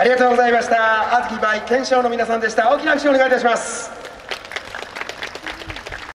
ありがとうございました。あずきバイ検証の皆さんでした。大きな拍手をお願いいたします。